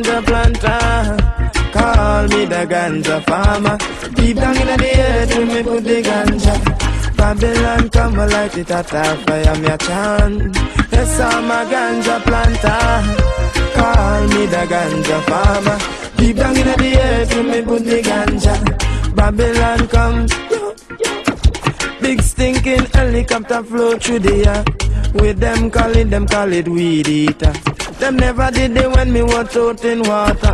planter. Call me the ganja farmer. Deep down in the earth, when me put the ganja. Babylon come light it at fire, me a chant. Yes, I'm a ganja planter. Call me the ganja farmer. Deep down in the earth, when me put the ganja. Babylon come. Big stinking helicopter flow through the air. With them call it, them call it weed eater. Them never did it when me was out in water.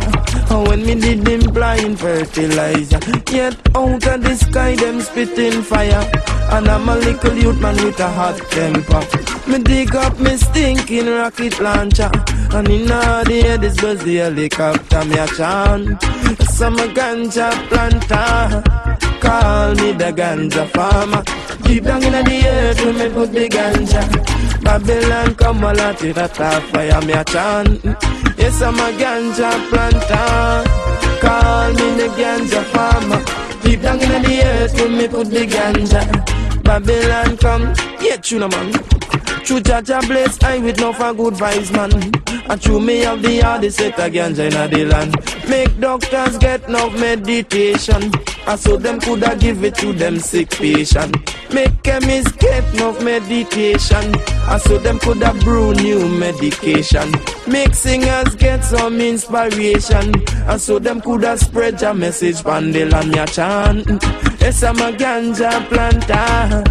Or when me did implying fertilizer. Yet out of the sky them spitting fire. And I'm a little youth man with a hot temper. Me dig up me stinking rocket launcher. And in all the air this was the helicopter me a chant. Some ganja planter. Call me the ganja farmer. Deep down in the earth, when me put the ganja. Babylon come a lot it a fire me a chant. Yes, I'm a ganja planter. Call me the ganja farmer. Deep down in the earth, when me put the ganja. Babylon come, yeah, tuna man. True Jah Jah bless I with no for good vibes man And true me have the hardest set of ganja in the land Make doctors get no meditation And so them coulda give it to them sick patient Make them escape no meditation And so them coulda brew new medication Make singers get some inspiration And so them coulda spread your message land me a chant Yes I'm a ganja planter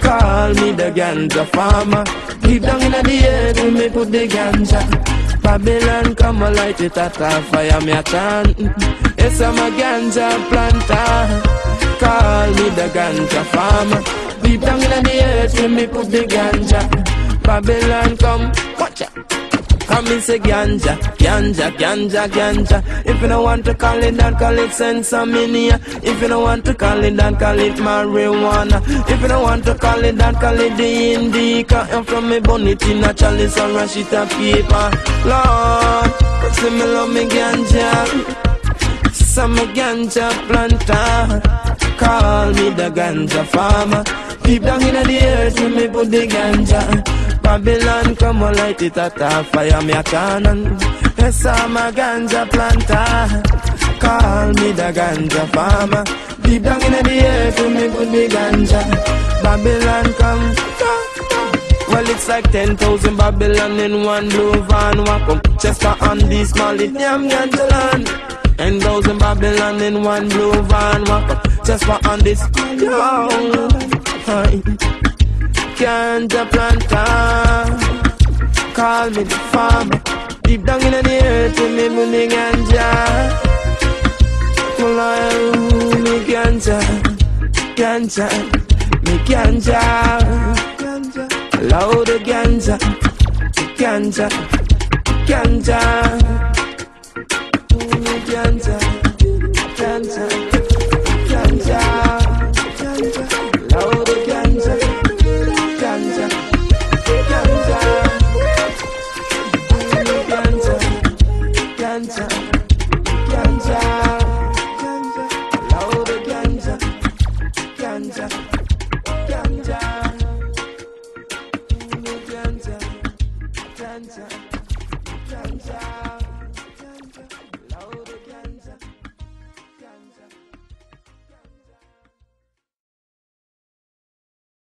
Call me the ganja farmer. Deep down in the earth, when me put the ganja. Babylon come and light it at a fire, me a chant. Yes, I'm a ganja planter. Call me the ganja farmer. Deep down in the earth, when me put the ganja. Babylon come, watch out. Come and say ganja, ganja, ganja, ganja. If you don't want to call it that, call it sinsemilla. If you don't want to call it that, call it marijuana. If you don't want to call it that, call it the indica. And from me bonnet in a chalice and rush it a paper. Lord, say me love me ganja. Some ganja planter. Call me the ganja farmer. Deep down in the earth, when me put the ganja. Babylon come on, light it at a fire, me a cannon. Yes, I'm a ganja planter. Call me the ganja farmer. Deep down in the earth, when me put the ganja. Babylon come. Well, it's like 10,000 Babylon in one blue van. Walk up Chester on this molybdenum ganja land. 10,000 Babylon in one blue van. Walk up Chester on this. Yo, ganja planter. Call me the farmer. Deep down in the earth, with me money ganja. Mulaya, me ganja, ganja, me ganja. Loud ganja, ganja, ganja.